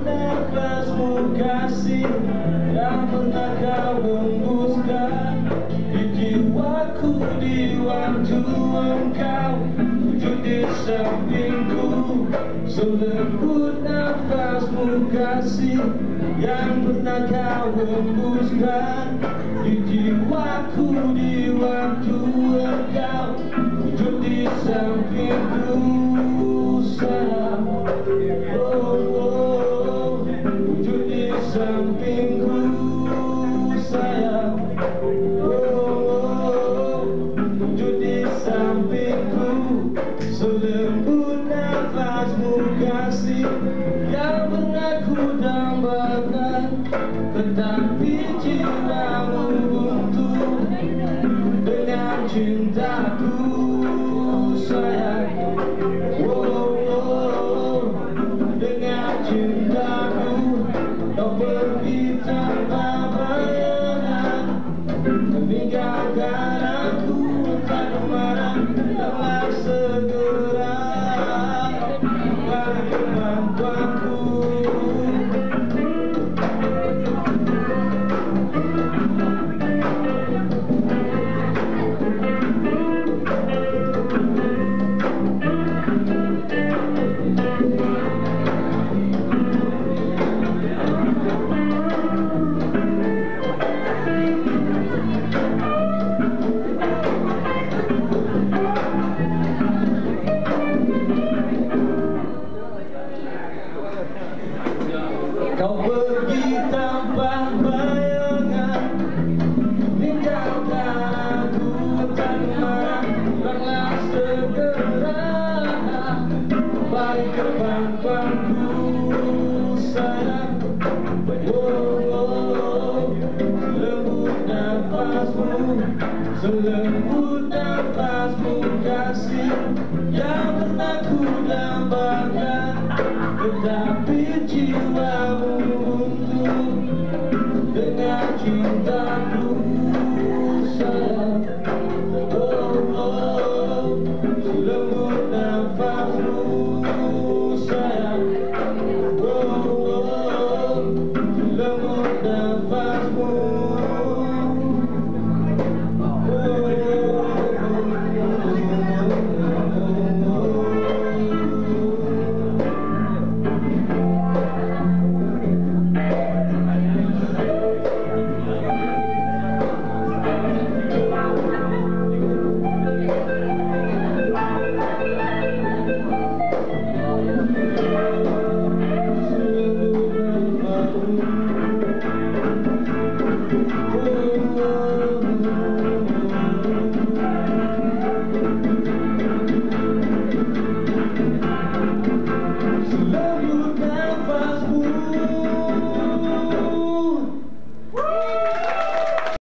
Nafasmu kasih Yang pernah kau hembuskan Di jiwaku di waktu Wujud di sampingku Selembut nafasmu kasih Yang pernah kau hembuskan. Di jiwaku Selembut nafasmu kasih Yang pernah ku dambakan Tetapi jiwamu buntu. Dengan cintaku Selembut nafasmu kasih Yang pernah ku dambakan Tetapi jiwa